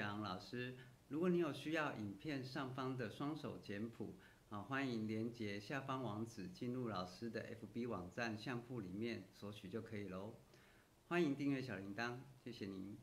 杨老师，如果你有需要影片上方的双手简谱，啊，欢迎连接下方网址进入老师的 FB 网站相簿里面索取就可以喽。欢迎订阅小铃铛，谢谢您。